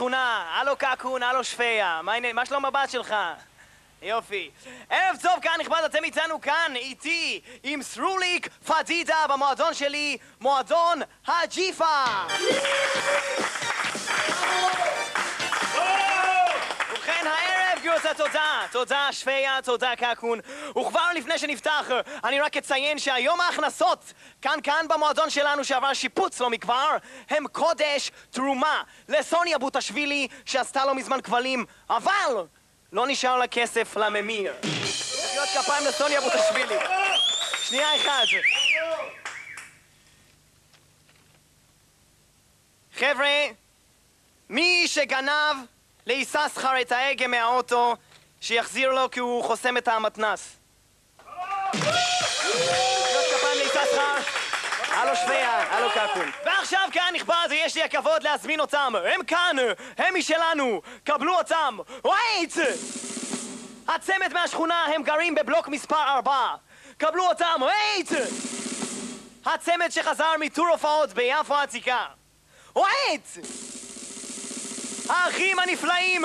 השכונה, הלו קקון, הלו שפיה, מה, מה שלום הבת שלך? יופי. ערב טוב, כאן נכבד, אתם איתנו כאן, איתי, עם סרוליק פדידה במועדון שלי, מועדון הג'יפה! גרוסה, תודה. תודה, שפיה, תודה, קקון. וכבר לפני שנפתח, אני רק אציין שהיום ההכנסות כאן כאן במועדון שלנו שעבר שיפוץ לא מכבר, הם קודש תרומה לסוניה בוטשווילי שעשתה לא מזמן כבלים, אבל לא נשאר לה כסף לממיר. מחיאות כפיים לסוניה בוטשווילי. שנייה אחת. חבר'ה, מי שגנב לעיסה שכר את ההגה מהאוטו, שיחזיר לו כי הוא חוסם את המתנס. הלו שפיה, הלו קקון. ועכשיו כאן נכבד, יש לי הכבוד להזמין אותם. הם כאן, הם משלנו, קבלו אותם. וייט! הצמד מהשכונה, הם גרים בבלוק מספר 4. קבלו אותם, וייט! הצמד שחזר מטור הופעות ביפו העתיקה. וייט! האחים הנפלאים,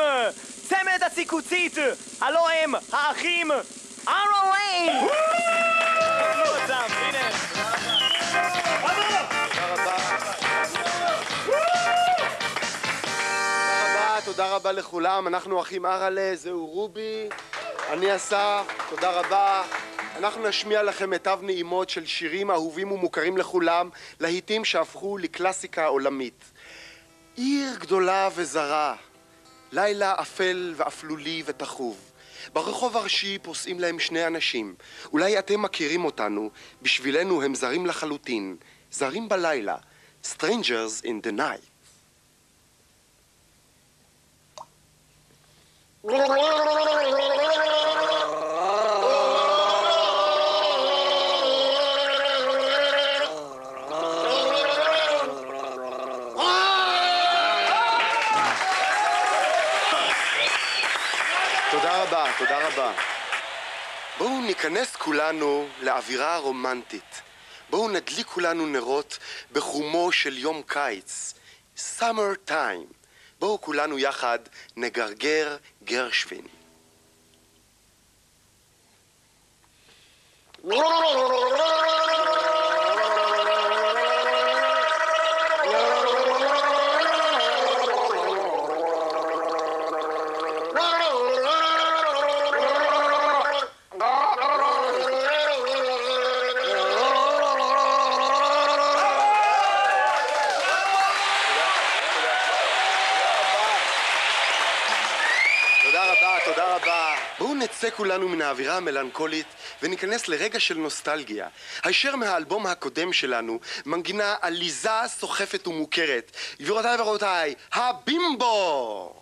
צמד הציקוצית, הלא הם האחים. תודה רבה, תודה רבה לכולם, אנחנו אחים אראלה, זהו רובי, אני אסף, תודה רבה. אנחנו נשמיע לכם מיטב נעימות של שירים אהובים ומוכרים לכולם, להיטים שהפכו לקלאסיקה עולמית. עיר גדולה וזרה, לילה אפל ואפלולי ותכוב. ברחוב הראשי פוסעים להם שני אנשים. אולי אתם מכירים אותנו, בשבילנו הם זרים לחלוטין. זרים בלילה. Strangers in the night. תודה רבה. בואו ניכנס כולנו לאווירה רומנטית. בואו נדליק כולנו נרות בחומו של יום קיץ. Summer time. בואו כולנו יחד נגרגר גרשווין. תודה נצא כולנו מן האווירה המלנכולית וניכנס לרגע של נוסטלגיה. הישר מהאלבום הקודם שלנו מנגינה עליזה סוחפת ומוכרת. גבירותיי ורבותיי, הבימבו!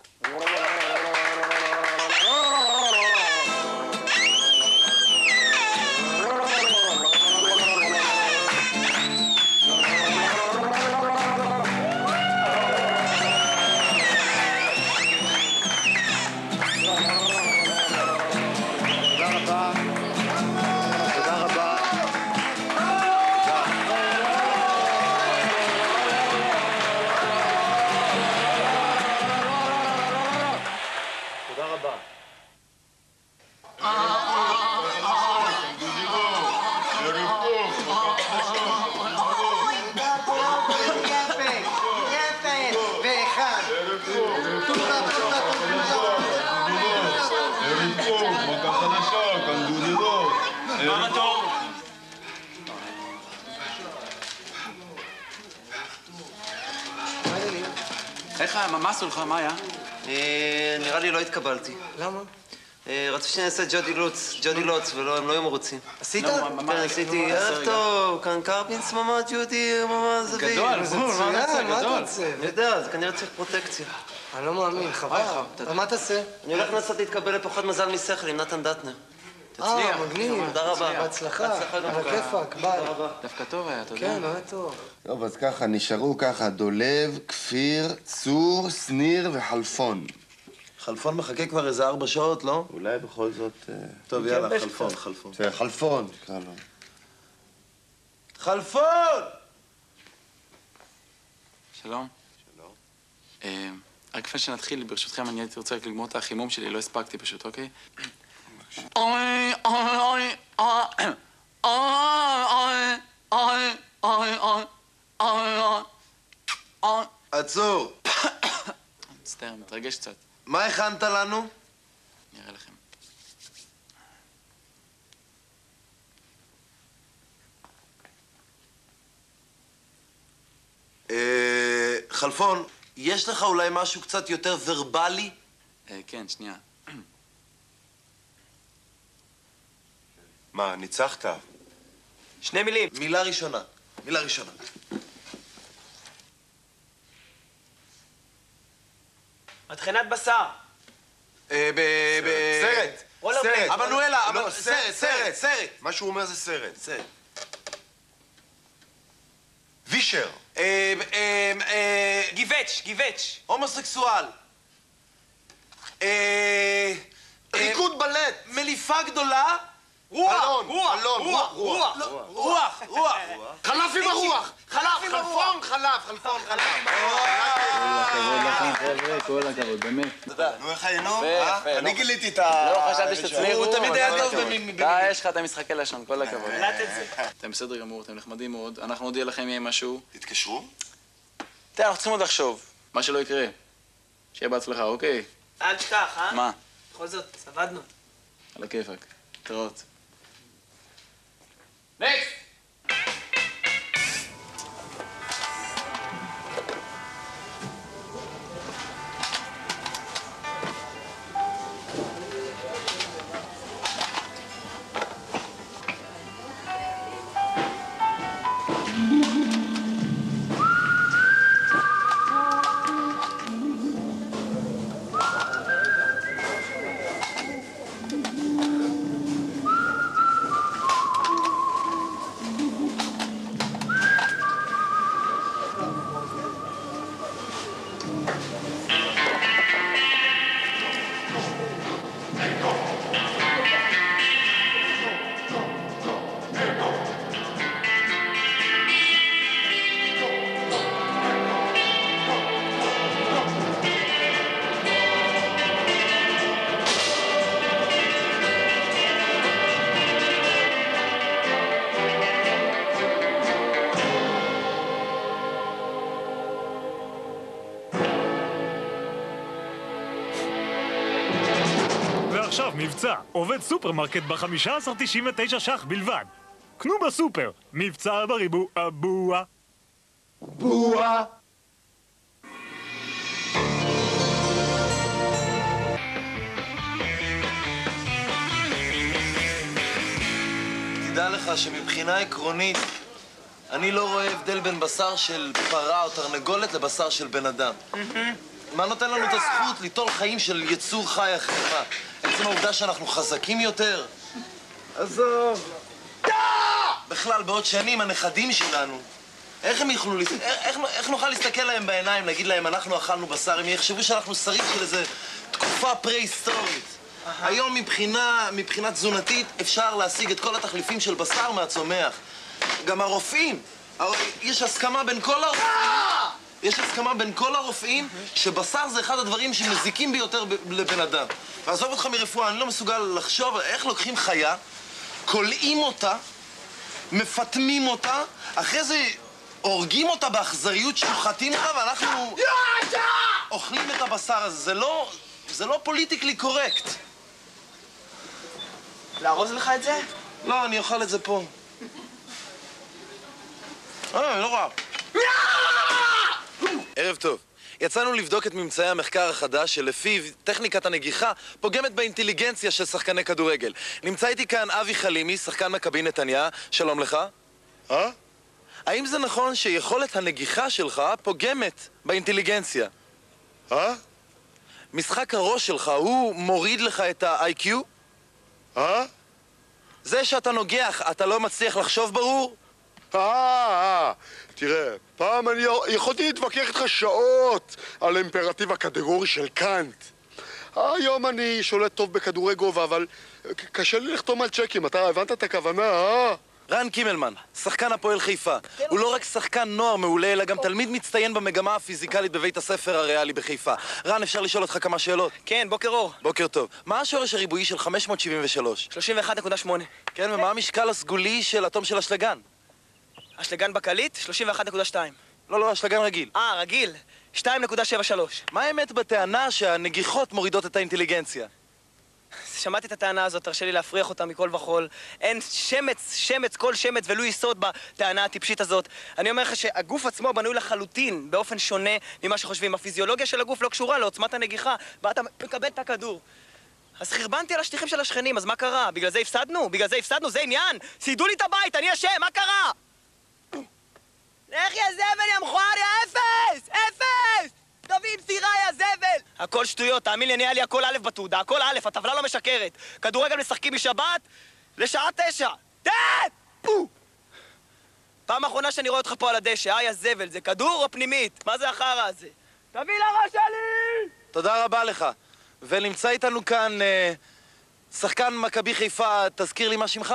חדשה, כאן. ערב טוב. איך הממ"ס שלך, מה היה? אה, נראה לי לא התקבלתי. למה? אה, רצו שאני אעשה ג'ודי לוץ, ג'ודי לוץ, והם לא היו מרוצים. עשית? כן, עשיתי ערב טוב, כאן קרפינס ממש ג'ודי, ממש זווית. גדול, זה בול, מה אתה גדול. רוצה? אני יודע, אז כנראה צריך פרוטקציה. אני לא מאמין, חבל. אז מה תעשה? אני הולך לנסות להתקבל לפחות מזל משכל עם נתן דטנר. אה, מגניב. תודה רבה. בהצלחה. בהצלחה גם על לך. הכיפאק, ביי. תודה. דווקא טוב היה, אתה יודע. כן, היה טוב. טוב, אז ככה, נשארו ככה דולב, כפיר, צור, שניר וחלפון. חלפון מחכה כבר איזה ארבע שעות, לא? אולי בכל זאת... אה, טוב, יאללה, חלפון, חלפון. בסדר, חלפון, תקרא לו. חלפון! שלום. אה, רק לפני שנתחיל, ברשותכם, אני הייתי רוצה רק לגמור את החימום שלי, לא הספקתי פשוט, אוקיי? אוי, אוי, אוי, אוי, אוי, אוי, אוי, אוי, אוי, אוי. עצור. מצטער, מתרגש קצת, מה הכנת לנו? אני אראה לכם. אה, חלפון, יש לך אולי משהו קצת יותר ורבלי? אה, כן, שנייה. מה, ניצחת? שני מילים. מילה ראשונה. מילה ראשונה. מטחנת בשר. אה, ב... ב... סרט. סרט. אמנואלה, אבל- סרט, סרט, סרט. מה שהוא אומר זה סרט. סרט. וישר. אמ, אמ, אמ, גיבץ', גיבץ'. הומוסקסואל. אה, ריקוד בלט. מליפה גדולה. רוח, רוח, רוח, רוח, רוח. רוח, רוח. חלף עם הרוח. חלף, חלפון, חלף, חלפון, חלף. כל הכבוד, באמת. נו, איך היינו? אה? אני לא- גיליתי את ה... לא חשבתי שתצליחו. הוא תמיד היה כל טוב הכבוד. במ- אתה, יש לך את המשחקי לשון, כל הכבוד. זה. אתם בסדר גמור, אתם נחמדים מאוד. אנחנו נודיע לכם אם יהיה משהו. תתקשרו? תראה, אנחנו צריכים עוד לחשוב. מה שלא יקרה. שיהיה בהצלחה, אוקיי? אל תשכח, אה? מה? בכל זאת, עבדנו. על הכיפאק. להתראות. Next. עובד סופרמרקט ב-15.99 ש"ח בלבד. קנו בסופר, מבצע בריבוע הכחול. תדע לך שמבחינה עקרונית, אני לא רואה הבדל בין בשר של פרה או תרנגולת לבשר של בן אדם. מה נותן לנו את הזכות ליטול חיים של יצור חי אחר? מה, עצם העובדה שאנחנו חזקים יותר? עזוב. בכלל, בעוד שנים הנכדים שלנו, איך הם יוכלו, איך, איך, איך נוכל להסתכל להם בעיניים, להגיד להם, אנחנו אכלנו בשר, הם יחשבו שאנחנו שרים של איזה תקופה פרה-היסטורית. היום מבחינה, מבחינה תזונתית אפשר להשיג את כל התחליפים של בשר מהצומח. גם הרופאים, הר... יש הסכמה בין כל הרופאים, יש הסכמה בין כל הרופאים שבשר זה אחד הדברים שמזיקים ביותר לבן אדם. ועזוב אותך מרפואה, אני לא מסוגל לחשוב איך לוקחים חיה, כולאים אותה, מפטמים אותה, אחרי זה הורגים אותה באכזריות, שוחטים אותה, ואנחנו אוכלים את הבשר הזה. זה לא, זה לא פוליטיקלי קורקט. לארוז לך את זה? לא, אני אוכל את זה פה. אה, לא רע. ערב טוב. יצאנו לבדוק את ממצאי המחקר החדש שלפיו טכניקת הנגיחה פוגמת באינטליגנציה של שחקני כדורגל. נמצא איתי כאן אבי חלימי, שחקן מכבי נתניה, שלום לך. אה? האם זה נכון שיכולת הנגיחה שלך פוגמת באינטליגנציה? אה? משחק הראש שלך הוא מוריד לך את ה-IQ? אה? זה שאתה נוגח, אתה לא מצליח לחשוב ברור? אה, אה, תראה, פעם אני יכולתי להתווכח איתך שעות על האימפרטיב הקטגורי של קאנט. היום אני שולט טוב בכדורי גובה, אבל קשה לי לחתום על צ'קים, אתה הבנת את הכוונה, אה? רן קימלמן, שחקן הפועל חיפה. הוא לא רק שחקן נוער מעולה, אלא גם תלמיד מצטיין במגמה הפיזיקלית בבית הספר הריאלי בחיפה. רן, אפשר לשאול אותך כמה שאלות? כן, בוקר אור. בוקר טוב. מה השורש הריבועי של 573? 31.8. כן, ומה המשקל הסגולי של אטום של אשלגן? אשלגן בקליט, 31.2. לא, לא, אשלגן רגיל. אה, רגיל, 2.73. מה האמת בטענה שהנגיחות מורידות את האינטליגנציה? שמעתי את הטענה הזאת, תרשה לי להפריח אותה מכל וכול. אין שמץ, שמץ, כל שמץ ולו יסוד בטענה הטיפשית הזאת. אני אומר לך שהגוף עצמו בנוי לחלוטין באופן שונה ממה שחושבים. הפיזיולוגיה של הגוף לא קשורה לעוצמת הנגיחה, ואתה מקבל את הכדור. אז חרבנתי על השטיחים של השכנים, אז מה קרה? בגלל זה הפסדנו? בגלל זה הפסדנו? זה עניין? סיידו לי את הבית, אני אשם, מה קרה? לך יא זבל, יא מכוער, יא אפס! אפס! תביא מסירה, יא זבל! הכל שטויות, תאמין לי, אני היה לי הכל א' בתעודה, הכל א', הטבלה לא משקרת. כדורגל משחקים משבת לשעה תשע. תן! פו! פעם אחרונה שאני רואה אותך פה על הדשא, אה, יא זבל, זה כדור או פנימית? מה זה החרא הזה? תביא לראש שלי! תודה רבה לך. ונמצא איתנו כאן אה, שחקן מכבי חיפה, תזכיר לי מה שמך?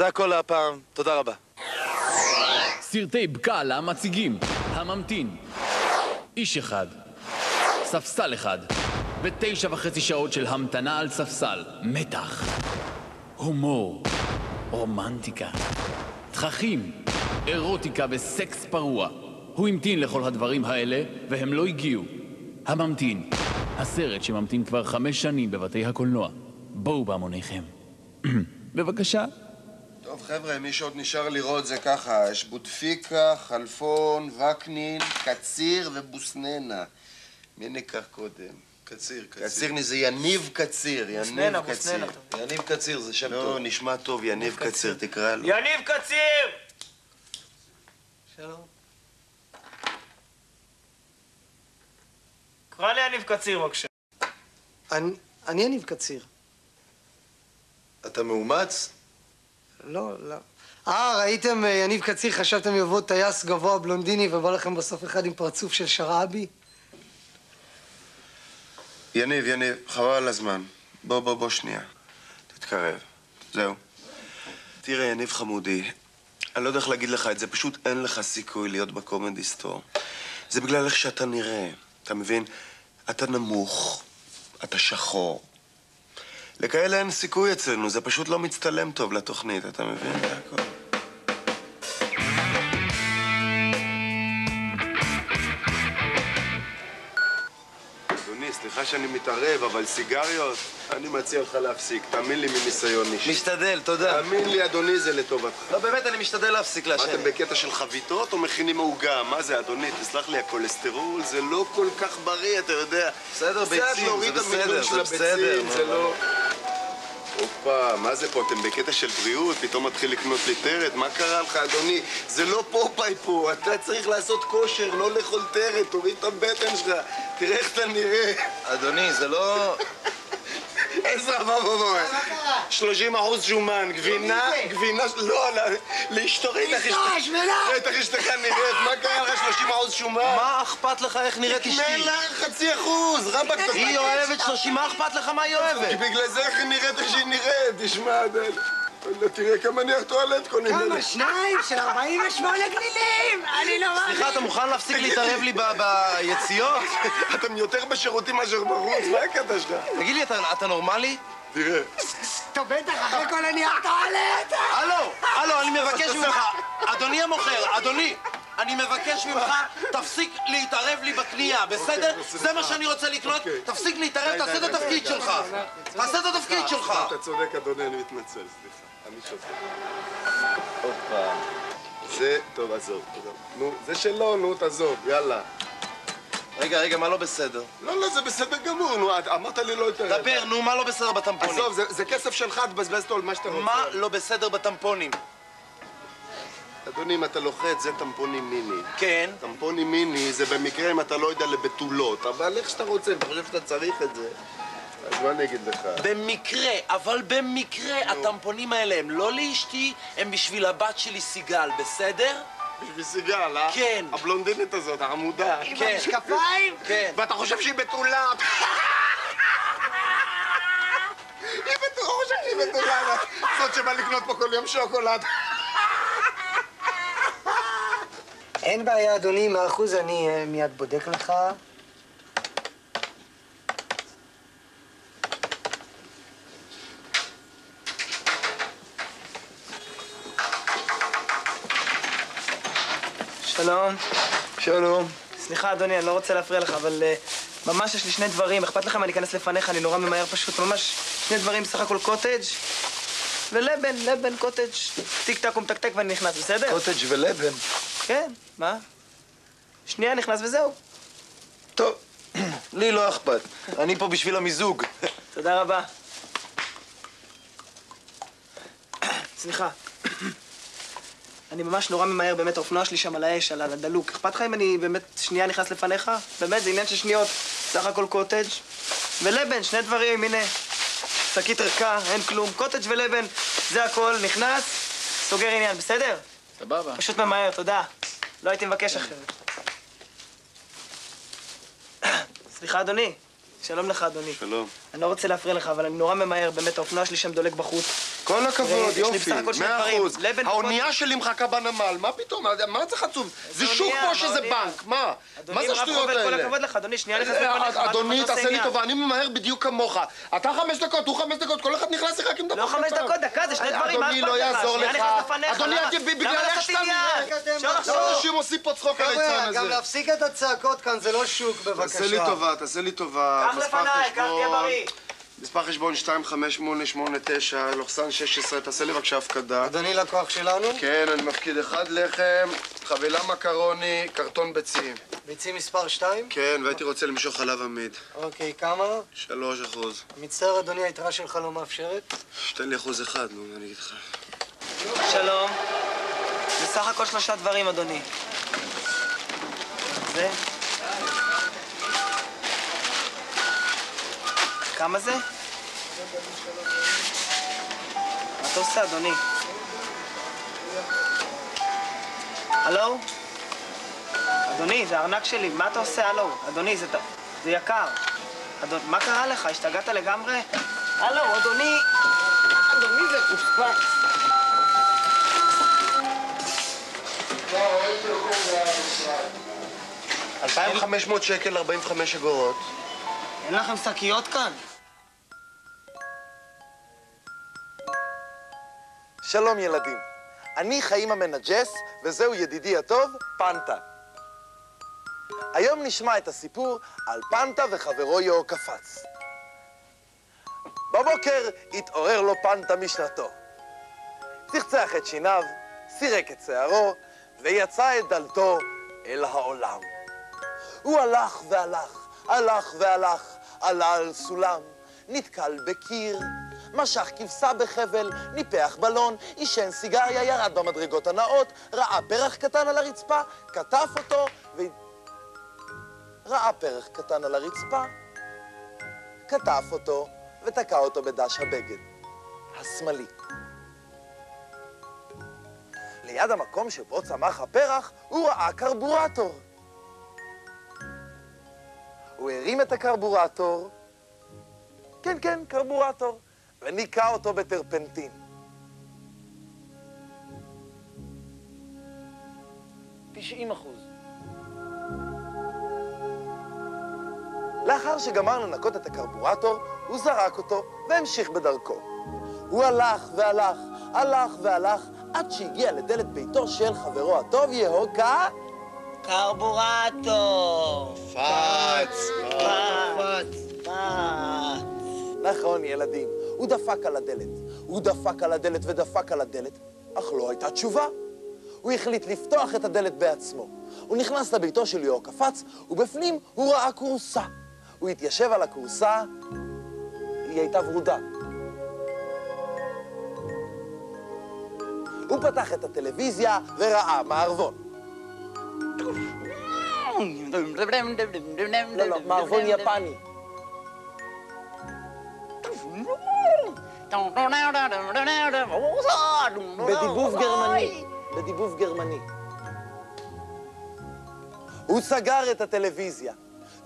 זה הכל להפעם, תודה רבה. סרטי בקאלה מציגים הממתין. איש אחד. ספסל אחד. ותשע וחצי שעות של המתנה על ספסל. מתח. הומור. רומנטיקה. תככים. אירוטיקה וסקס פרוע. הוא המתין לכל הדברים האלה והם לא הגיעו. הממתין. הסרט שממתין כבר חמש שנים בבתי הקולנוע. בואו בהמוניכם. בבקשה טוב חבר'ה, מי שעוד נשאר לראות זה ככה, יש בודפיקה, חלפון, וקנין, קציר ובוסננה. מי ניקח קודם? קציר, קציר זה יניב קציר, יניב בוסננה, קציר. בוסננה. יניב קציר זה שם לא, טוב. נשמע טוב, יניב קציר, תקרא לו. יניב קציר! שלום. קרא לי יניב קציר בבקשה. אני- אני יניב קציר. אתה מאומץ? לא, לא. אה, ראיתם אה, יניב קציר, חשבתם יבוא טייס גבוה בלונדיני ובא לכם בסוף אחד עם פרצוף של שרעבי? יניב, יניב, חבל על הזמן. בוא, בוא, בוא שנייה. תתקרב. זהו. תראה, יניב חמודי, אני לא יודע איך להגיד לך את זה, פשוט אין לך סיכוי להיות בקומדי סטור. זה בגלל איך שאתה נראה, אתה מבין? אתה נמוך, אתה שחור. לכאלה אין סיכוי אצלנו, זה פשוט לא מצטלם טוב לתוכנית, אתה מבין? זה הכל. אדוני, סליחה שאני מתערב, אבל סיגריות, אני מציע לך להפסיק. תאמין לי מניסיון אישי. משתדל, תודה. תאמין לי, אדוני, זה לטובתך. לא, באמת, אני משתדל להפסיק מה, לעשן. אתם בקטע של חביתות או מכינים עוגה? מה זה, אדוני? תסלח לי, הכולסטרול זה לא כל כך בריא, אתה יודע. בסדר, ביצים, זה בסדר, זה בסדר, זה. לא... הופה, מה זה פה? אתם בקטע של בריאות? פתאום מתחיל לקנות לי טרד? מה קרה לך, אדוני? זה לא פופאי פה, אתה צריך לעשות כושר, לא לאכול טרד, תוריד את הבטן שלך, תראה איך אתה נראה. אדוני, זה לא... עזרא, בוא, בוא, בוא. 30 אחוז שומן, גבינה, גבינה, לא, לא, לאשתו, ראית איך אשתך, נראית, מה קרה לך 30 אחוז שומן? מה אכפת לך איך נראית תקנה אשתי? לה חצי אחוז, רבאק. היא אוהבת 30, מה אכפת לך מה היא אוהבת? בגלל זה איך היא נראית איך שהיא נראית, תשמע, דל. לא, תראה כמה נייר טואלט קונים. כמה? שניים של 48 גלילים! אני לא מאמין. סליחה, אתה מוכן להפסיק להתערב לי ביציאות? אתם יותר בשירותים מאשר בחוץ, מה הקטע שלך? תגיד לי, אתה- אתה נורמלי? תראה. טוב, בטח, אחרי כל הנייר טואלט! הלו, הלו, אני מבקש ממך, אדוני המוכר, אדוני, אני מבקש ממך, תפסיק להתערב לי בקנייה, בסדר? זה מה שאני רוצה לקנות, תפסיק להתערב, תעשה את התפקיד שלך. תעשה את התפקיד שלך. אתה צודק, אדוני, אני מתנצל, סליחה. אני שותה. הופה. זה, טוב, עזוב. נו, זה שלו, נו, תעזוב, יאללה. רגע, רגע, מה לא בסדר? לא, לא, זה בסדר גמור, נו, אמרת לי לא יותר... דבר, נו, מה לא בסדר בטמפונים? עזוב, זה- זה כסף שלך, תבזבז אותו על מה שאתה רוצה. מה לא בסדר בטמפונים? אדוני, אם אתה לוחץ, זה טמפונים מיני. כן. טמפונים מיני זה במקרה אם אתה לא יודע לבתולות, אבל איך שאתה רוצה, אני חושב שאתה צריך את זה. אז מה אני אגיד לך? במקרה, אבל במקרה, הטמפונים האלה הם לא לאשתי, הם בשביל הבת שלי סיגל, בסדר? בשביל סיגל, אה? כן. הבלונדינית הזאת, העמודה. כן. משקפיים? כן. ואתה חושב שהיא בתולה? היא בתולה, חושב שהיא בתולה. זאת שבאה לקנות פה כל יום שוקולד. אין בעיה, אדוני, מאה אחוז, אני אה, מיד בודק לך. שלום. שלום. סליחה, אדוני, אני לא רוצה להפריע לך, אבל אה, ממש יש לי שני דברים. אכפת לך אם אני אכנס לפניך? אני נורא ממהר פשוט. ממש שני דברים, בסך הכל קוטג' ולבן, לבן, קוטג'. טיק טק ומתקתק ואני נכנס, בסדר? קוטג' ולבן. כן, מה? שנייה נכנס וזהו. טוב, לי לא אכפת. אני פה בשביל המיזוג. תודה רבה. סליחה. אני ממש נורא ממהר, באמת, האופנוע שלי שם על האש, על הדלוק. אכפת לך אם אני באמת שנייה נכנס לפניך? באמת, זה עניין של שניות. סך הכל קוטג' ולבן, שני דברים, הנה. שקית ריקה, אין כלום. קוטג' ולבן, זה הכל, נכנס, סוגר עניין, בסדר? סבבה. פשוט ממהר, תודה. לא הייתי מבקש אחרת. סליחה, אדוני. שלום לך, אדוני. שלום. אני לא רוצה להפריע לך, אבל אני נורא ממהר, באמת, האופנוע שלי שם דולק בחוץ. כל הכבוד, יופי, מאה. אחוז. האונייה שלי מחכה בנמל, מה פתאום? מה זה חצוף? זה שוק? פה שזה? בנק, מה? מה אדוני, זה השטויות חובל, כל האלה? הכבוד לך, אדוני, שנייה נכנס אה, לפניך. אדוני, תעשה לי? טובה, אני ממהר בדיוק כמוך. אתה חמש דקות, הוא חמש דקות, כל אחד נכנס לי רק עם דבר לא חמש. דקות, דקה, זה שני דברים, אדוני, לא לך? יעזור לך. אדוני, אל תביא בגלל איך שאתה? נראה. למה אנשים עושים פה צחוק על חבר'ה, הליצן גם הזה? להפסיק את הצעקות כאן, זה לא שוק, בבקשה. תעשה לי טובה, תעשה לי טובה. קח לפניי, קח, תהיה בריא. מספר חשבון 25889, לוחסן 16, תעשה לי בבקשה הפקדה. אדוני לקוח שלנו, כן, אני מפקיד אחד לחם, חבילה מקרוני, קרטון ביצים. ביצים מספר 2. כן, והייתי רוצה למשוך חלב עמיד. אוקיי, כמה? שלוש אחוז. מצטער, אדוני, היתרה שלך לא מאפשרת. תן לי אחוז אחד, נו, אני אגיד לך. שלום. בסך הכל שלושה דברים, אדוני. זה? כמה זה? מה אתה עושה, אדוני? הלו? אדוני, זה הארנק שלי, מה אתה עושה, הלו? אדוני, זה, זה יקר. אדון, מה קרה לך? השתגעת לגמרי? הלו, אדוני! אדוני, זה חוצפה. 2,500 שקל, 45 אגורות. אין לכם שקיות כאן? שלום ילדים, אני חיים המנג'ס, וזהו ידידי הטוב, פנטה. היום נשמע את הסיפור על פנטה וחברו יאו קפץ. בבוקר התעורר לו פנטה משנתו. צחצח את שיניו, סירק את שערו, ויצא את דלתו אל העולם. הוא הלך והלך, הלך והלך, עלה על סולם, נתקל בקיר, משך כבשה בחבל, ניפח בלון, עישן סיגריה, ירד במדרגות הנאות, ראה פרח קטן על הרצפה, כתף אותו, ו... ראה פרח קטן על הרצפה, כתף אותו, ותקע אותו בדש הבגד, השמאלי. ליד המקום שבו צמח הפרח, הוא ראה קרבורטור. הוא הרים את הקרבורטור, כן, כן, קרבורטור, וניקה אותו בטרפנטין. 90 אחוז. לאחר שגמר לנקות את הקרבורטור, הוא זרק אותו והמשיך בדרכו. הוא הלך והלך, הלך והלך, עד שהגיע לדלת ביתו של חברו הטוב יהוקה... קרבורטור! פץ! פץ! נכון, ילדים. הוא דפק על הדלת. הוא דפק על הדלת ודפק על הדלת, אך לא הייתה תשובה. הוא החליט לפתוח את הדלת בעצמו. הוא נכנס לביתו של ליאור קפץ, ובפנים הוא ראה כורסה. הוא התיישב על הכורסה, היא הייתה ורודה. הוא פתח את הטלוויזיה וראה מערבון. לא, לא, מערבון יפני. בדיבוב גרמני. בדיבוב גרמני. הוא סגר את הטלוויזיה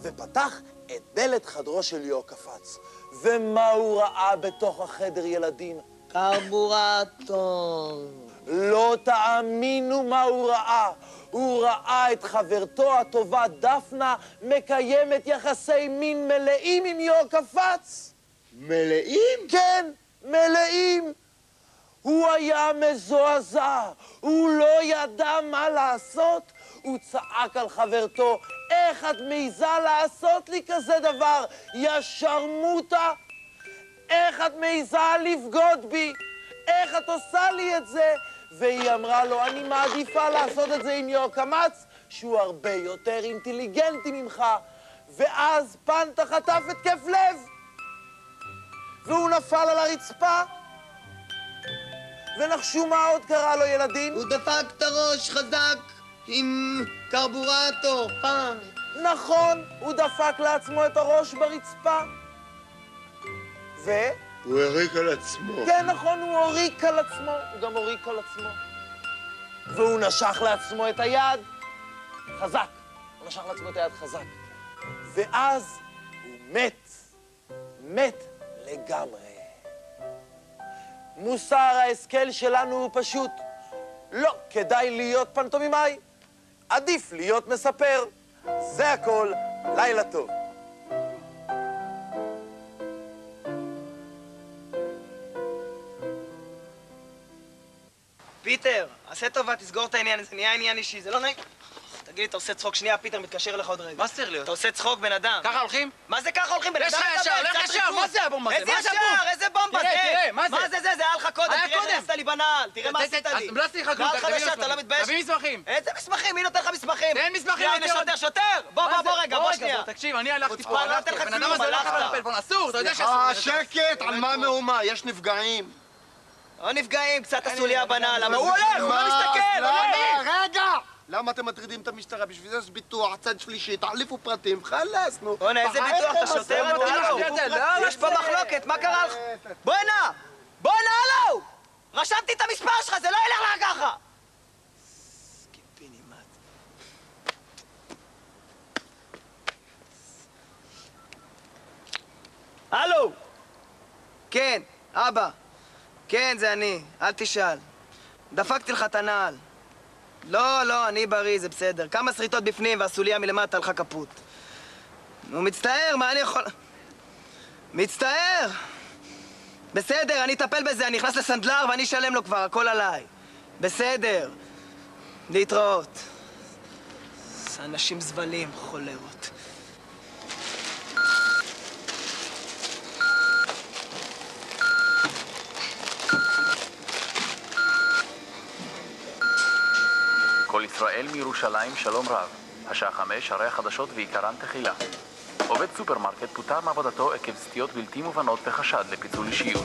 ופתח את דלת חדרו של ליאור קפץ. ומה הוא ראה בתוך החדר ילדים? קרבורטור. לא תאמינו מה הוא ראה. הוא ראה את חברתו הטובה דפנה מקיימת יחסי מין מלאים עם ליאור קפץ. מלאים? כן, מלאים. הוא היה מזועזע, הוא לא ידע מה לעשות. הוא צעק על חברתו, איך את מעיזה לעשות לי כזה דבר, יא שרמוטה? איך את מעיזה לבגוד בי? איך את עושה לי את זה? והיא אמרה לו, אני מעדיפה לעשות את זה עם יור קמץ, שהוא הרבה יותר אינטליגנטי ממך. ואז פנטה חטף התקף לב, והוא נפל על הרצפה. ונחשו מה עוד קרה לו, ילדים? הוא דפק את הראש חזק עם קרבורטור, פעם. נכון, הוא דפק לעצמו את הראש ברצפה. ו... הוא הריק על עצמו. כן, נכון, הוא הוריק על עצמו. הוא גם הוריק על עצמו. והוא נשך לעצמו את היד חזק. הוא נשך לעצמו את היד חזק. ואז הוא מת. מת לגמרי. מוסר ההשכל שלנו הוא פשוט. לא כדאי להיות פנטומימאי. עדיף להיות מספר. זה הכל. לילה טוב. פיטר, עשה טובה, תסגור את העניין, זה נהיה עניין אישי, זה לא נעים. תגיד אתה עושה צחוק? שנייה, פיטר מתקשר אליך עוד רגע. מה צריך להיות? אתה עושה צחוק, בן אדם. ככה הולכים? מה זה ככה הולכים? בן יש אדם לך ישר, מדבר, לך קצת ישר. מה זה הבום הזה? איזה ישר? איזה בומבה זה? תראה, מה זה? מה זה זה? זה היה לך קודם, תראה איך קודם. הרסת לי בנעל, תראה מה עשית לי. לא עשיתי לך כלום, נעל תביא חדשה, אתה מסמכים. לא מתבייש? תביא מסמכים. איזה מסמכים? מי נותן לך מסמכים? תן מסמכים, הנה, שוטר, שוטר! בוא, בוא? בוא רגע, בוא שנייה. תקשיב, אני הלכתי פה, לא הלכתי, לך כלום, אדם הזה הולך הלכת. על הפלאפון, אסור, אתה יודע שאסור. אה, שקט, על מה מהומה? יש נפגעים. לא נפגעים, קצת עשו לי הבנה, למה הוא הולך, הוא לא? מסתכל, הוא לא למה? רגע! למה אתם מטרידים את המשטרה? בשביל זה יש ביטוח, צד שלישי, תחליפו פרטים, חלאס, נו. בוא'נה, איזה ביטוח, אתה שוטר? עשרה אתה זה, לא, יש פה מחלוקת, מה קרה לך? בוא'נה! בוא'נה, הלו! רשמתי את המספר שלך, זה לא ילך לך ככה! הלו! כן, אבא. כן, זה אני, אל תשאל. דפקתי לך את הנעל. לא, לא, אני בריא, זה בסדר. כמה שריטות בפנים והסוליה מלמטה הלכה כפות. נו, מצטער, מה אני יכול... מצטער! בסדר, אני אטפל בזה, אני נכנס לסנדלר ואני אשלם לו כבר, הכל עליי. בסדר. להתראות. אנשים זבלים, חולרות. כל ישראל מירושלים, שלום רב. השעה חמש, הרי החדשות ועיקרן תחילה. עובד סופרמרקט פוטר מעבודתו עקב סטיות בלתי מובנות בחשד לפיצול אישיות.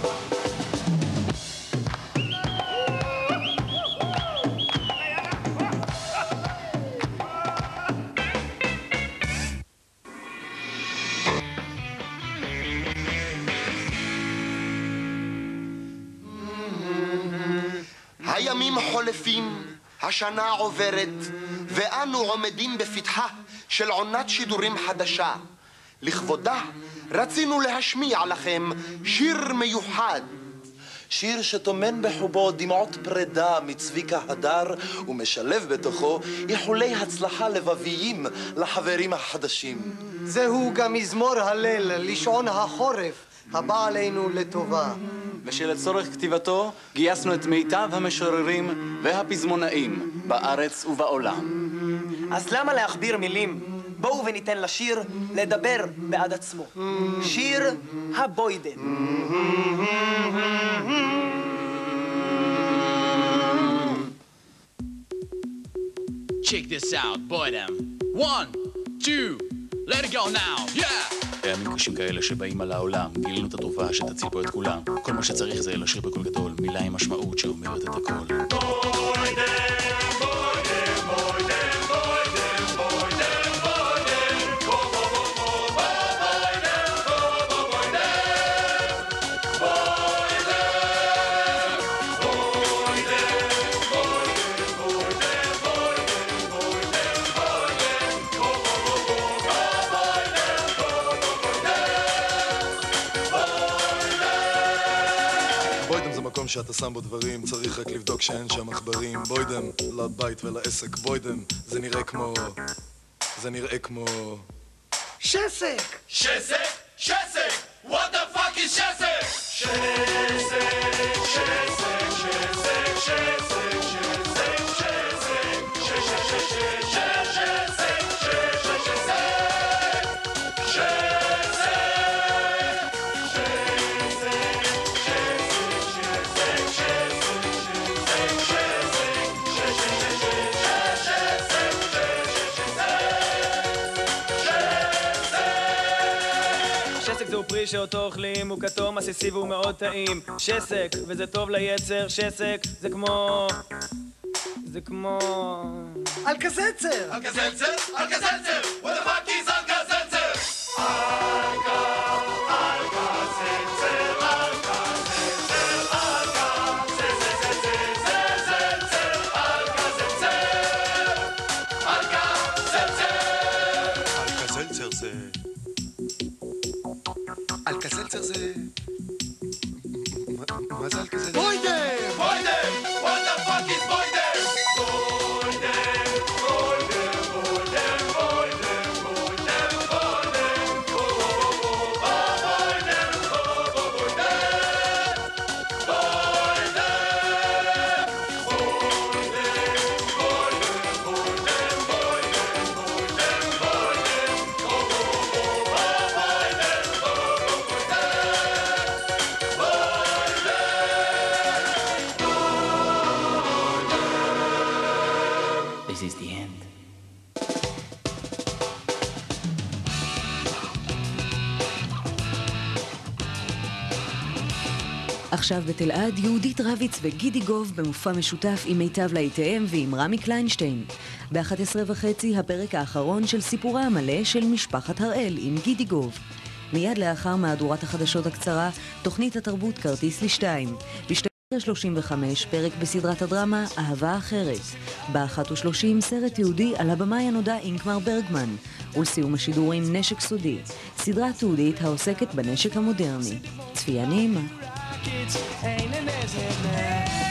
השנה עוברת, ואנו עומדים בפתחה של עונת שידורים חדשה. לכבודה רצינו להשמיע לכם שיר מיוחד. שיר שטומן בחובו דמעות פרידה מצביקה הדר ומשלב בתוכו איחולי הצלחה לבביים לחברים החדשים. זהו גם מזמור הלל לשעון החורף הבא עלינו לטובה. ושלצורך כתיבתו גייסנו את מיטב המשוררים והפזמונאים בארץ ובעולם. אז למה להכביר מילים? בואו וניתן לשיר לדבר בעד עצמו. שיר הבוידן. Check this out, boy them. One, two, let it go now, yeah! בימים קשים כאלה שבאים על העולם, גילינו את התרופה שתציל פה את כולם. כל מה שצריך זה לשיר בקול גדול, מילה עם משמעות שאומרת את הכל. מקום שאתה שם בו דברים, צריך רק לבדוק שאין שם עכברים. בוידם, לבית ולעסק, בוידם, זה נראה כמו... זה נראה כמו... שסק! שסק? שסק! What the fuck is שסק? שסק, שסק, שאותו אוכלים, הוא כתום, עסיסי והוא מאוד טעים. שסק, וזה טוב ליצר, שסק, זה כמו... זה כמו... אלקזצר! אלקזלצר? אלקזלצר! What the fuck is אלקזלצר? עכשיו בתלעד, יהודית רביץ וגידי גוב במופע משותף עם מיטב להיטיהם ועם רמי קליינשטיין. ב-11 וחצי הפרק האחרון של סיפורה המלא של משפחת הראל עם גידי גוב. מיד לאחר מהדורת החדשות הקצרה, תוכנית התרבות כרטיס לשתיים. ב-12:35 פרק בסדרת הדרמה אהבה אחרת. ב-1:30 סרט יהודי על הבמאי הנודע אינקמר ברגמן. ולסיום השידורים נשק סודי. סדרה תיעודית העוסקת בנשק המודרני. צפייה נעימה. pockets ain't an as in